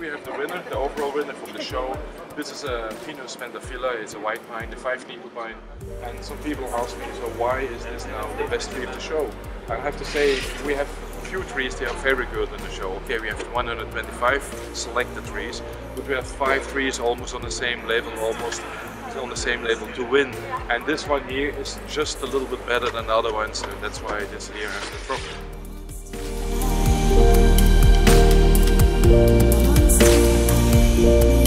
we have the winner, the overall winner from the show. This is a Pinus Pentaphylla, it's a white pine, a 5 needle pine. And some people ask me, so why is this now the best tree of the show? I have to say, we have few trees they are very good in the show. Okay, we have 125 selected trees, but we have five trees almost on the same level, almost on the same level to win. And this one here is just a little bit better than the other ones, and that's why this here has the trophy. you.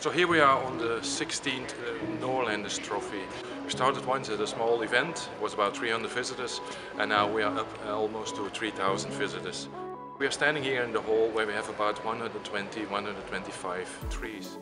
So here we are on the 16th uh, Noelanders Trophy. We started once at a small event, it was about 300 visitors, and now we are up uh, almost to 3,000 visitors. We are standing here in the hall where we have about 120, 125 trees.